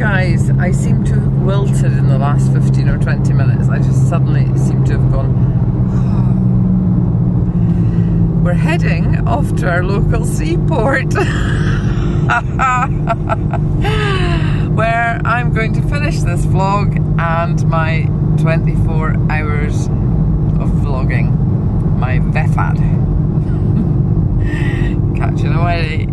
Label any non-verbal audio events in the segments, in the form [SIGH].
Guys, I seem to have wilted in the last 15 or 20 minutes. I just suddenly seem to have gone. Oh. We're heading off to our local seaport [LAUGHS] where I'm going to finish this vlog and my 24 hours of vlogging, my VEHFAD. [LAUGHS] Catching away.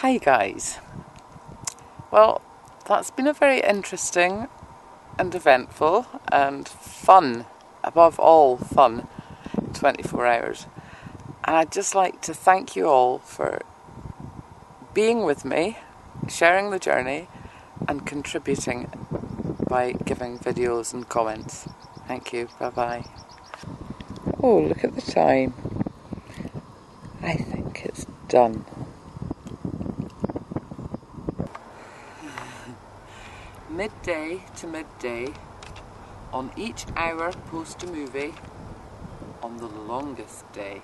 Hi guys. Well, that's been a very interesting and eventful and fun, above all fun, 24 hours. And I'd just like to thank you all for being with me, sharing the journey, and contributing by giving videos and comments. Thank you. Bye bye. Oh, look at the time. I think it's done. Midday to midday on each hour post a movie on the longest day.